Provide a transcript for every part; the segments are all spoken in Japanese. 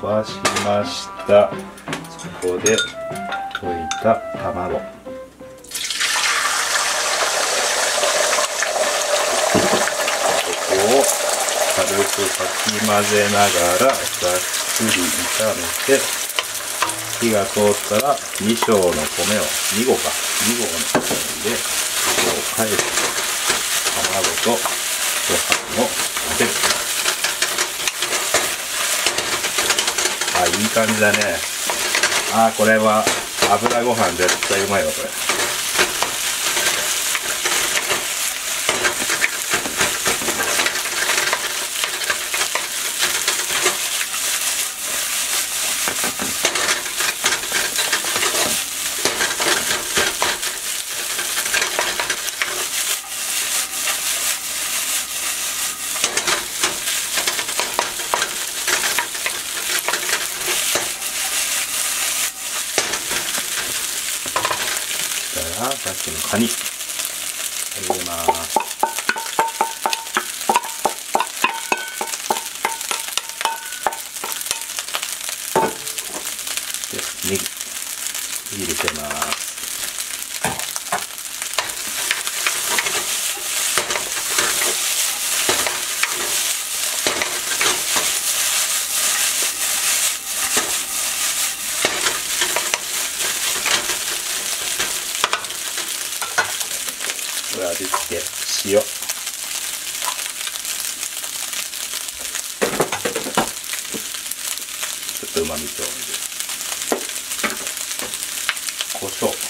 伸ばしました。そこで溶いた卵。ここを軽くかき混ぜながらざっくり炒めて火が通ったら2升の米を2合か2合の米でこう返して卵とご飯を混ぜるあいい感じだね。ああこれは油ご飯絶対うまいわこれ。らさっきのカニ。入れます。でネギ。入れてます。味付け塩。ちょっとうまみ調味料胡椒。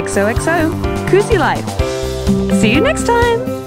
XOXO, Koozie Life. See you next time!